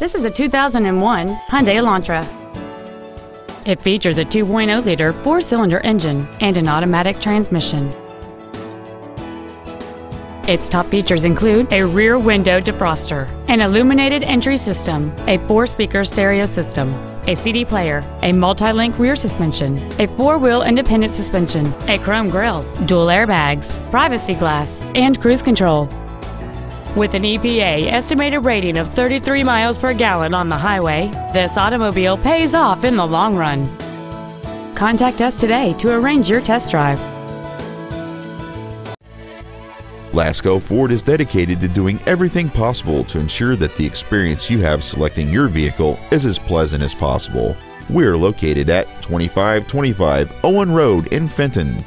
This is a 2001 Hyundai Elantra. It features a 2.0-liter four-cylinder engine and an automatic transmission. Its top features include a rear window defroster, an illuminated entry system, a four-speaker stereo system, a CD player, a multi-link rear suspension, a four-wheel independent suspension, a chrome grille, dual airbags, privacy glass, and cruise control. With an EPA estimated rating of 33 miles per gallon on the highway, this automobile pays off in the long run. Contact us today to arrange your test drive. Lasco Ford is dedicated to doing everything possible to ensure that the experience you have selecting your vehicle is as pleasant as possible. We're located at 2525 Owen Road in Fenton.